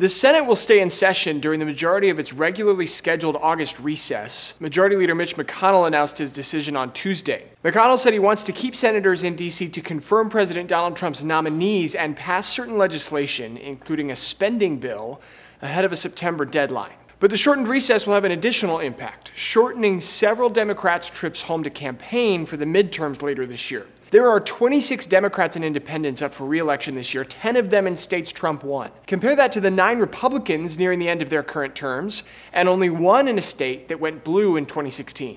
The Senate will stay in session during the majority of its regularly scheduled August recess. Majority Leader Mitch McConnell announced his decision on Tuesday. McConnell said he wants to keep senators in D.C. to confirm President Donald Trump's nominees and pass certain legislation, including a spending bill, ahead of a September deadline. But the shortened recess will have an additional impact, shortening several Democrats' trips home to campaign for the midterms later this year. There are 26 Democrats and independents up for re-election this year, 10 of them in states Trump won. Compare that to the nine Republicans nearing the end of their current terms, and only one in a state that went blue in 2016.